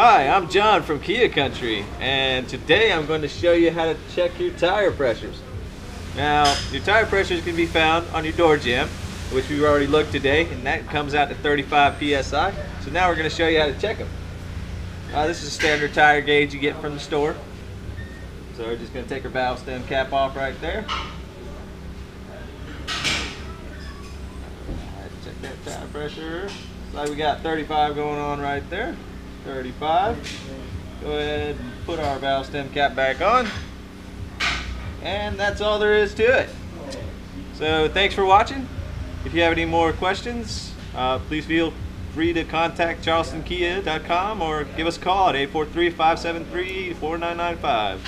Hi, I'm John from Kia Country, and today I'm going to show you how to check your tire pressures. Now, your tire pressures can be found on your door jamb, which we've already looked today, and that comes out to 35 PSI. So now we're going to show you how to check them. Uh, this is a standard tire gauge you get from the store. So we're just going to take our valve stem cap off right there. check that tire pressure. So we got 35 going on right there. 35. Go ahead and put our valve stem cap back on. And that's all there is to it. So thanks for watching. If you have any more questions, uh, please feel free to contact charlestonkia.com or give us a call at 843-573-4995.